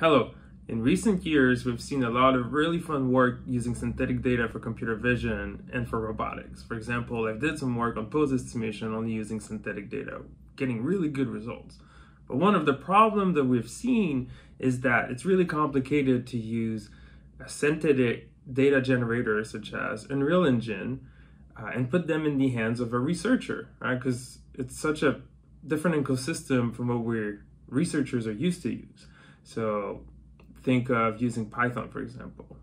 Hello. In recent years, we've seen a lot of really fun work using synthetic data for computer vision and for robotics. For example, I've did some work on pose estimation only using synthetic data, getting really good results. But one of the problems that we've seen is that it's really complicated to use a synthetic data generator such as Unreal Engine uh, and put them in the hands of a researcher, right? Because it's such a different ecosystem from what we're researchers are used to use. So think of using Python, for example.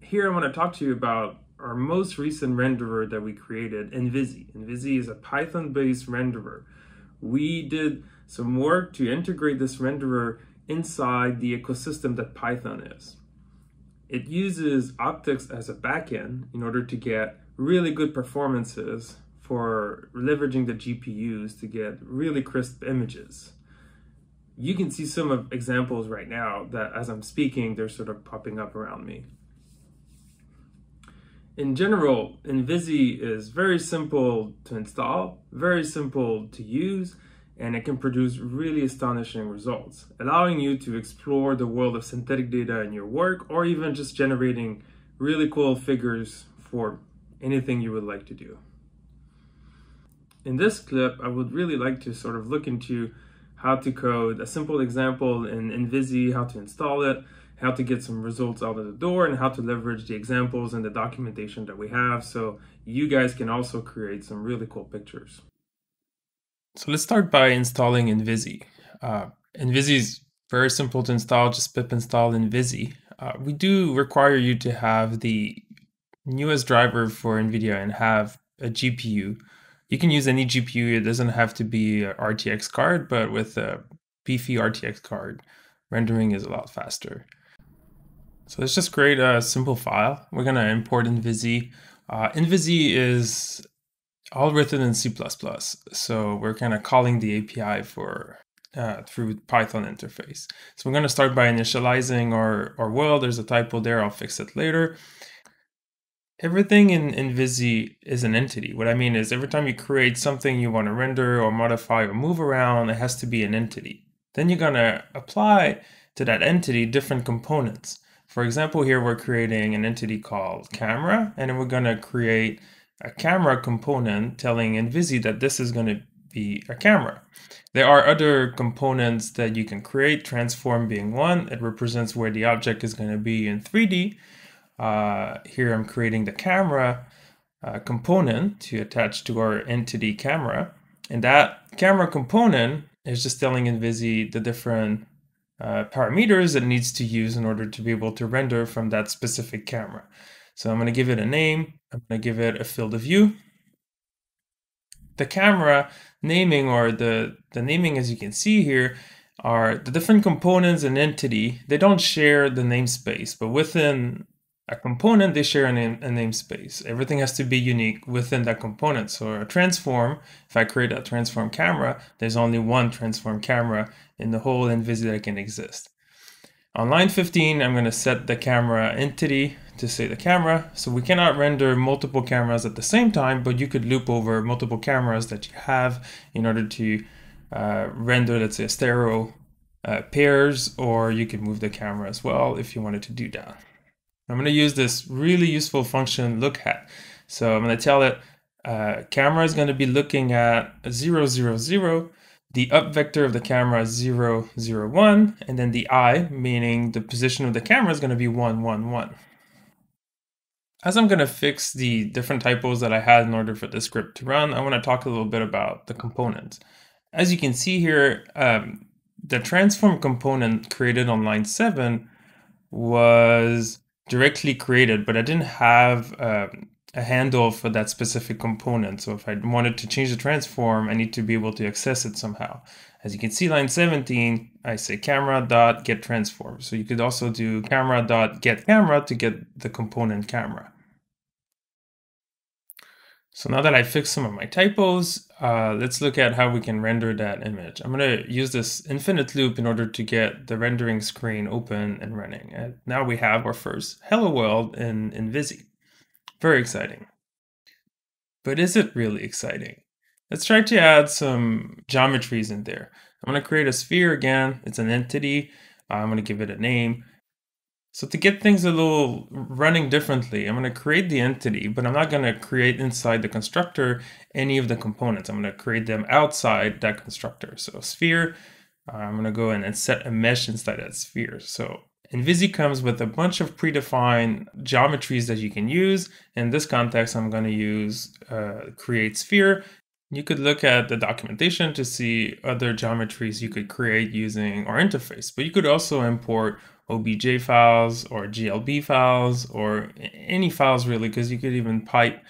Here I want to talk to you about our most recent renderer that we created, NViSII. NViSII is a Python-based renderer. We did some work to integrate this renderer inside the ecosystem that Python is. It uses OptiX as a backend in order to get really good performances for leveraging the GPUs to get really crisp images you can see some of examples right now that as I'm speaking, they're sort of popping up around me. In general, NViSII is very simple to install, very simple to use, and it can produce really astonishing results, allowing you to explore the world of synthetic data in your work or even just generating really cool figures for anything you would like to do. In this clip, I would really like to sort of look into how to code a simple example in NViSII, how to install it, how to get some results out of the door, and how to leverage the examples and the documentation that we have so you guys can also create some really cool pictures. So let's start by installing NViSII. Uh, NViSII is very simple to install, just pip install NViSII. Uh, we do require you to have the newest driver for NVIDIA and have a GPU you can use any GPU. It doesn't have to be a RTX card, but with a beefy RTX card, rendering is a lot faster. So let's just create a simple file. We're gonna import NViSII. Uh, NViSII is all written in C++. So we're kind of calling the API for uh, through Python interface. So we're going to start by initializing our, our world. There's a typo there. I'll fix it later. Everything in NViSII is an entity. What I mean is every time you create something you want to render or modify or move around, it has to be an entity. Then you're going to apply to that entity different components. For example, here we're creating an entity called camera, and then we're going to create a camera component telling NViSII that this is going to be a camera. There are other components that you can create, transform being one. It represents where the object is going to be in 3D. Uh, here I'm creating the camera uh, component to attach to our entity camera. And that camera component is just telling NViSII the different uh, parameters it needs to use in order to be able to render from that specific camera. So I'm going to give it a name. I'm going to give it a field of view. The camera naming or the, the naming, as you can see here, are the different components and entity. They don't share the namespace, but within a component, they share a, name, a namespace. Everything has to be unique within that component. So a transform, if I create a transform camera, there's only one transform camera in the whole NViSII that can exist. On line 15, I'm going to set the camera entity to say the camera. So we cannot render multiple cameras at the same time, but you could loop over multiple cameras that you have in order to uh, render, let's say, stereo uh, pairs, or you could move the camera as well if you wanted to do that. I'm going to use this really useful function look at. So I'm going to tell it uh, camera is going to be looking at 0, 0, 0. The up vector of the camera is 0, 0, 1. And then the i, meaning the position of the camera, is going to be 1, 1, 1. As I'm going to fix the different typos that I had in order for the script to run, I want to talk a little bit about the components. As you can see here, um, the transform component created on line 7 was directly created, but I didn't have um, a handle for that specific component. So if I wanted to change the transform, I need to be able to access it somehow. As you can see, line 17, I say camera dot get transform. So you could also do camera dot get camera to get the component camera. So now that I fixed some of my typos, uh, let's look at how we can render that image. I'm going to use this infinite loop in order to get the rendering screen open and running. And now we have our first hello world in, in NViSII. Very exciting. But is it really exciting? Let's try to add some geometries in there. I'm going to create a sphere again. It's an entity. I'm going to give it a name. So to get things a little running differently, I'm going to create the entity, but I'm not going to create inside the constructor any of the components. I'm going to create them outside that constructor. So sphere, I'm going to go in and set a mesh inside that sphere. So NViSII comes with a bunch of predefined geometries that you can use. In this context, I'm going to use uh, create sphere. You could look at the documentation to see other geometries you could create using our interface, but you could also import OBJ files or GLB files or any files really, because you could even pipe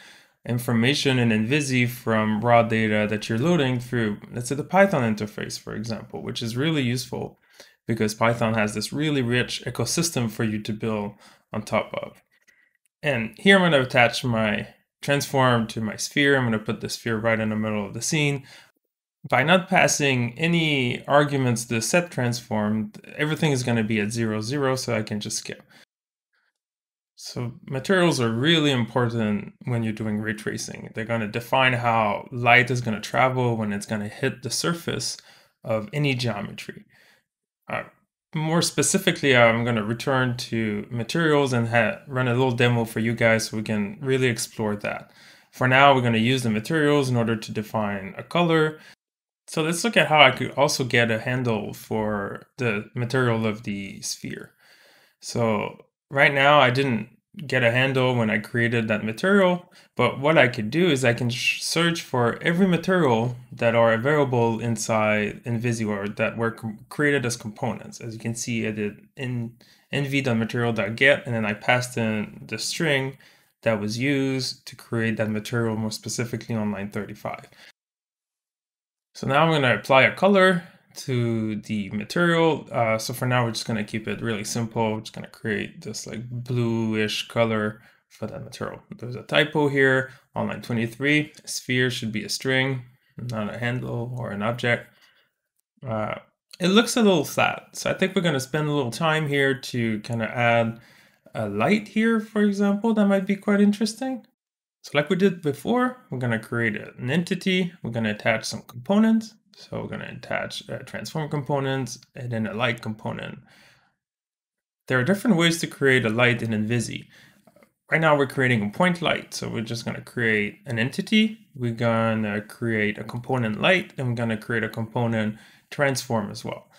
information in NViSII from raw data that you're loading through, let's say the Python interface, for example, which is really useful because Python has this really rich ecosystem for you to build on top of. And here I'm going to attach my transform to my sphere. I'm going to put the sphere right in the middle of the scene. By not passing any arguments to the set transform, everything is going to be at zero, zero, so I can just skip. So materials are really important when you're doing ray tracing. They're going to define how light is going to travel when it's going to hit the surface of any geometry. Uh, more specifically, I'm going to return to materials and run a little demo for you guys so we can really explore that. For now, we're going to use the materials in order to define a color. So let's look at how I could also get a handle for the material of the sphere. So right now I didn't get a handle when I created that material. But what I could do is I can search for every material that are available inside NViSII or that were created as components. As you can see, I did in nv.material.get and then I passed in the string that was used to create that material more specifically on line 35. So now I'm going to apply a color to the material. Uh, so for now, we're just going to keep it really simple. We're just going to create this like bluish color for that material. There's a typo here on line 23. A sphere should be a string, not a handle or an object. Uh, it looks a little flat. So I think we're going to spend a little time here to kind of add a light here, for example, that might be quite interesting. So like we did before, we're going to create an entity. We're going to attach some components. So we're going to attach a transform components and then a light component. There are different ways to create a light in NViSII. Right now we're creating a point light. So we're just going to create an entity. We're going to create a component light and we're going to create a component transform as well.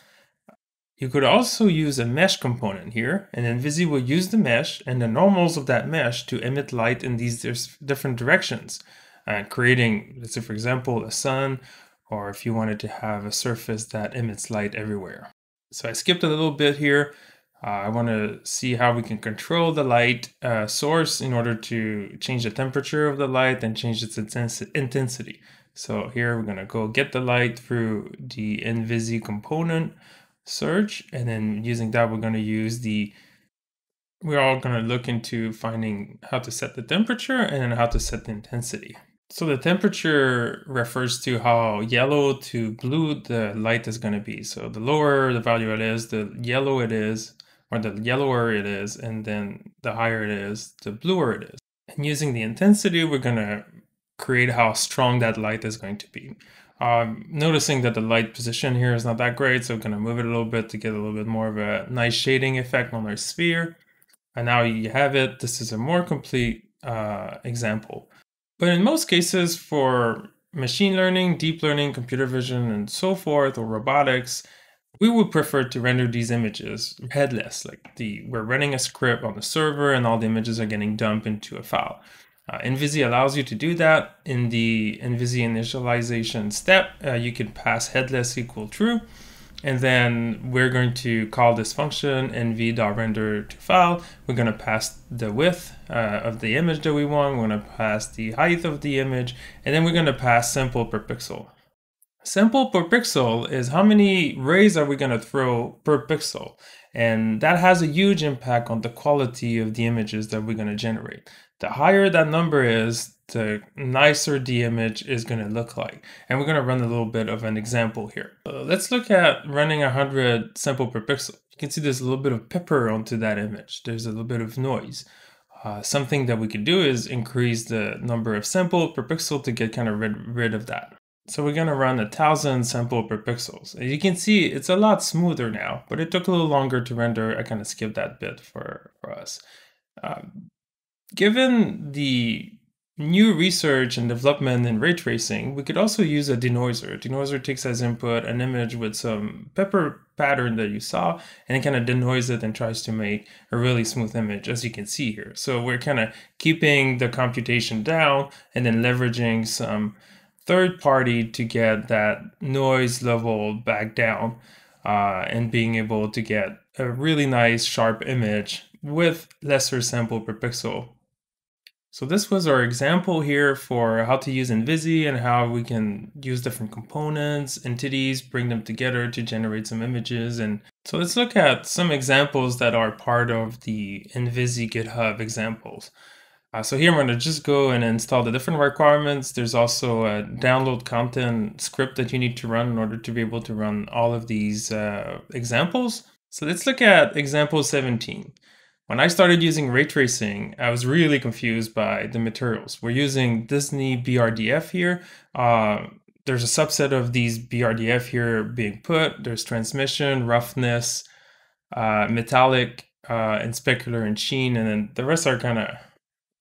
You could also use a mesh component here, and NViSII will use the mesh and the normals of that mesh to emit light in these different directions, uh, creating, let's say, for example, a sun or if you wanted to have a surface that emits light everywhere. So I skipped a little bit here. Uh, I want to see how we can control the light uh, source in order to change the temperature of the light and change its intensity. So here we're going to go get the light through the NViSII component search. And then using that, we're going to use the, we're all going to look into finding how to set the temperature and how to set the intensity. So the temperature refers to how yellow to blue the light is going to be. So the lower the value it is, the yellow it is, or the yellower it is, and then the higher it is, the bluer it is. And using the intensity, we're going to create how strong that light is going to be. Um, noticing that the light position here is not that great, so I'm going to move it a little bit to get a little bit more of a nice shading effect on our sphere. And now you have it. This is a more complete uh, example. But in most cases, for machine learning, deep learning, computer vision, and so forth, or robotics, we would prefer to render these images headless. Like the we're running a script on the server, and all the images are getting dumped into a file. Uh, NViSII allows you to do that. In the NViSII initialization step, uh, you can pass headless equal true. And then we're going to call this function nv.render to file. We're going to pass the width uh, of the image that we want. We're going to pass the height of the image. And then we're going to pass sample per pixel. Sample per pixel is how many rays are we going to throw per pixel. And that has a huge impact on the quality of the images that we're going to generate. The higher that number is, the nicer the image is going to look like. And we're going to run a little bit of an example here. Uh, let's look at running 100 sample per pixel. You can see there's a little bit of pepper onto that image. There's a little bit of noise. Uh, something that we could do is increase the number of sample per pixel to get kind of rid, rid of that. So we're gonna run a thousand sample per pixels. As you can see, it's a lot smoother now, but it took a little longer to render. I kind of skipped that bit for, for us. Um, given the new research and development in ray tracing, we could also use a denoiser. A denoiser takes as input an image with some pepper pattern that you saw, and it kind of denoises it and tries to make a really smooth image, as you can see here. So we're kind of keeping the computation down and then leveraging some third party to get that noise level back down uh, and being able to get a really nice sharp image with lesser sample per pixel. So this was our example here for how to use NViSII and how we can use different components, entities, bring them together to generate some images. And so let's look at some examples that are part of the NViSII GitHub examples. Uh, so here I'm going to just go and install the different requirements. There's also a download content script that you need to run in order to be able to run all of these uh, examples. So let's look at example 17. When I started using ray tracing, I was really confused by the materials. We're using Disney BRDF here. Uh, there's a subset of these BRDF here being put. There's transmission, roughness, uh, metallic, uh, and specular and sheen, and then the rest are kind of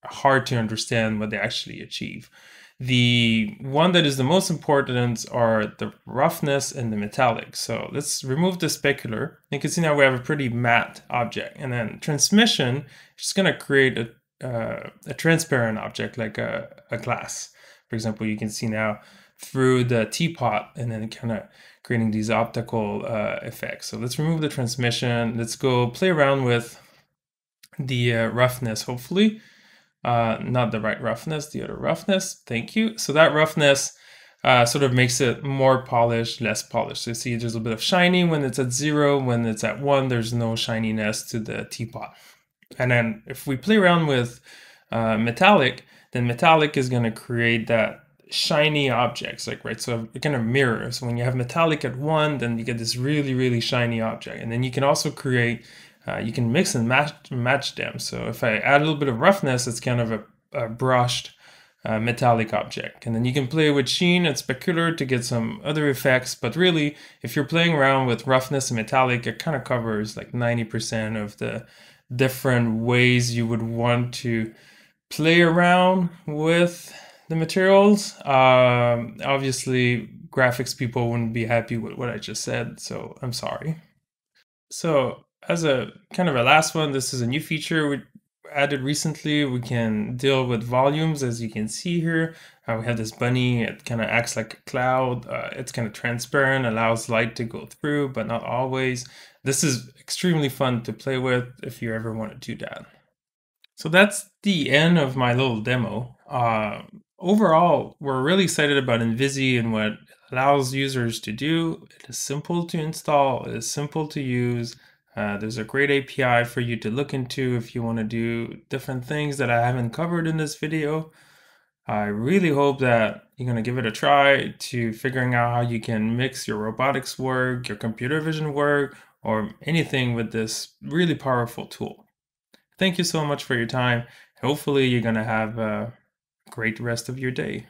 hard to understand what they actually achieve. The one that is the most important are the roughness and the metallic. So let's remove the specular. You can see now we have a pretty matte object. And then transmission, is just gonna create a, uh, a transparent object like a, a glass. For example, you can see now through the teapot and then kind of creating these optical uh, effects. So let's remove the transmission. Let's go play around with the uh, roughness, hopefully uh, not the right roughness, the other roughness. Thank you. So that roughness uh, sort of makes it more polished, less polished. So you see there's a bit of shiny when it's at zero. When it's at one, there's no shininess to the teapot. And then if we play around with uh, metallic, then metallic is going to create that shiny objects like right so it kind of mirrors when you have metallic at one then you get this really really shiny object and then you can also create uh, you can mix and match, match them. So if I add a little bit of roughness, it's kind of a, a brushed uh, metallic object. And then you can play with sheen and specular to get some other effects. But really, if you're playing around with roughness and metallic, it kind of covers like 90% of the different ways you would want to play around with the materials. Um, obviously, graphics people wouldn't be happy with what I just said, so I'm sorry. So as a kind of a last one, this is a new feature we added recently. We can deal with volumes, as you can see here. Uh, we have this bunny, it kind of acts like a cloud. Uh, it's kind of transparent, allows light to go through, but not always. This is extremely fun to play with if you ever want to do that. So that's the end of my little demo. Uh, overall, we're really excited about NViSII and what it allows users to do. It is simple to install, it is simple to use. Uh, there's a great API for you to look into if you want to do different things that I haven't covered in this video. I really hope that you're going to give it a try to figuring out how you can mix your robotics work, your computer vision work, or anything with this really powerful tool. Thank you so much for your time. Hopefully you're going to have a great rest of your day.